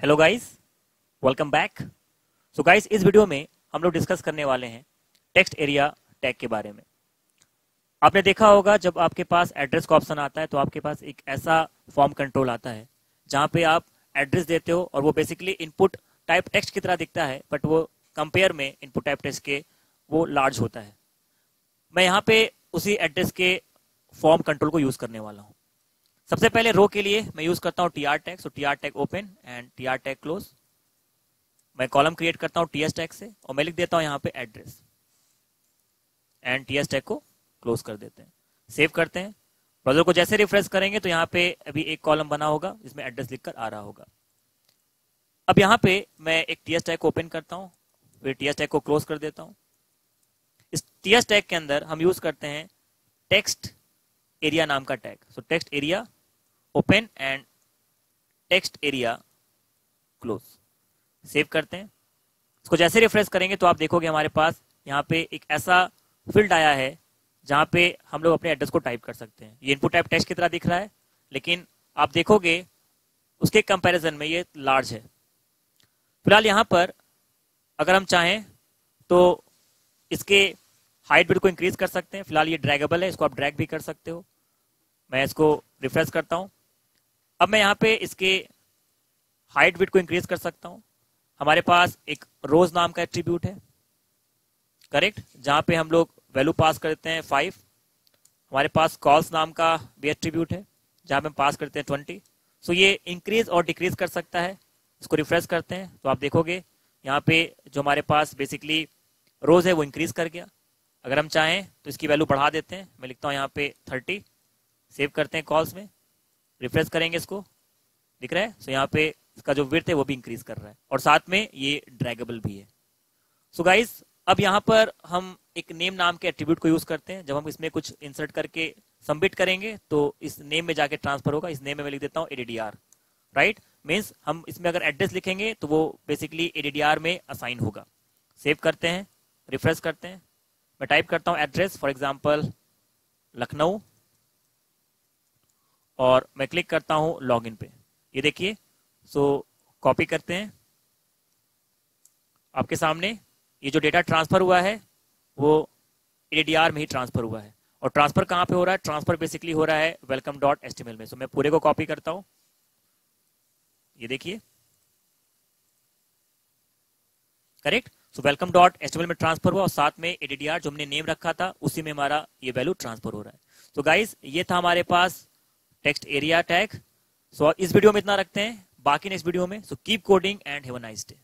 Hello guys welcome back so guys इस video में हम लोग डिस्कस करने वाले हैं टेक्स्ट एरिया टैग के बारे में। आपने देखा होगा, जब आपके पास एड्रेस का ऑप्शन आता है तो आपके पास एक ऐसा फॉर्म कंट्रोल आता है, जहाँ पे आप एड्रेस देते हो और वो बेसिकली इनपुट टाइप टेक्स्ट की तरह दिखता है बट वो कंपेयर में इनपुट टाइप टेक्स्ट के वो लार्ज होता है। मैं यहाँ पे उसी एड्रेस के फॉर्म कंट्रोल को यूज़ करने वाला हूँ। सबसे पहले रो के लिए मैं यूज़ करता हूँ T R tag so T R tag open and T R tag close मैं कॉलम क्रिएट करता हूँ टी एस टैग से और मैं लिख देता हूँ यहाँ पे address and T S tag को क्लोज कर देते हैं. सेव करते हैं. ब्राउज़र को जैसे रिफ्रेश करेंगे तो यहाँ पे अभी एक कॉलम बना होगा, जिसमें एड्रेस लिखकर आ रहा होगा. अब यहाँ पे मैं एक टी एस टैग को ओपन करता हूँ, फिर टी एस टैग को क्लोज कर देता हूँ. इस टी एस टैग के अंदर हम यूज़ करते हैं टेक्स्ट एरिया नाम का tag so text area open and text area close save करते हैं। इसको जैसे रिफ्रेश करेंगे तो आप देखोगे हमारे पास यहाँ पे एक ऐसा फ़ील्ड आया है जहाँ पे हम लोग अपने एड्रेस को टाइप कर सकते हैं। ये इनपुट टाइप टेक्स्ट की तरह दिख रहा है, लेकिन आप देखोगे उसके कंपैरिजन में ये लार्ज है। फ़िलहाल यहाँ पर अगर हम चाहें तो इसके हाइट बिट को इंक्रीज कर सकते हैं। फ़िलहाल ये ड्रैगेबल है, इसको आप ड्रैग भी कर सकते हो। मैं इसको रिफ्रेश करता हूँ। अब मैं यहाँ पे इसके हाइट विट को इंक्रीज कर सकता हूँ। हमारे पास एक रोज नाम का एट्रीब्यूट है। करेक्ट जहाँ पे हम लोग वैल्यू पास करते हैं फाइव हमारे पास कॉल्स नाम का भी एट्रीब्यूट है, जहाँ पे हम पास करते हैं ट्वेंटी सो ये इंक्रीज और डिक्रीज कर सकता है। इसको रिफ्रेश करते हैं। तो आप देखोगे, यहाँ पे जो हमारे पास बेसिकली रोज है, वो इंक्रीज कर गया। अगर हम चाहें तो इसकी वैल्यू बढ़ा देते हैं। मैं लिखता हूँ यहाँ पे थर्टी सेव करते हैं कॉल्स में। रिफ्रेश करेंगे इसको। दिख रहा है? सो so, यहाँ पे इसका जो विर्थ है वो भी इंक्रीज कर रहा है। और साथ में ये ड्रैगेबल भी है। सो so गाइस अब यहाँ पर हम एक नेम नाम के एट्रीब्यूट को यूज़ करते हैं। जब हम इसमें कुछ इंसर्ट करके सबमिट करेंगे तो इस नेम में जाके ट्रांसफ़र होगा। इस नेम में मैं लिख देता हूँ एडीडीआर राइट मीन्स हम इसमें अगर एड्रेस लिखेंगे तो वो बेसिकली एडीडीआर में असाइन होगा। सेव करते हैं रिफ्रेश करते हैं। मैं टाइप करता हूँ एड्रेस फॉर एग्ज़ाम्पल लखनऊ और मैं क्लिक करता हूँ लॉगिन पे। ये देखिए सो कॉपी करते हैं। आपके सामने ये जो डेटा ट्रांसफ़र हुआ है, वो एडीआर में ही ट्रांसफ़र हुआ है। और ट्रांसफ़र कहाँ पे हो रहा है? ट्रांसफ़र बेसिकली हो रहा है वेलकम डॉट एस्टिमेल में। सो मैं पूरे को कॉपी करता हूँ। ये देखिए। Correct so welcome dot HTML में ट्रांसफ़र हुआ और साथ में एडीडीआर जो हमने नेम रखा था, उसी में हमारा ये वैल्यू ट्रांसफ़र हो रहा है। तो so गाइज़ ये था हमारे पास टेक्स्ट एरिया टैग सो इस वीडियो में इतना रखते हैं। बाकी नेक्स्ट वीडियो में। So keep coding and have a nice day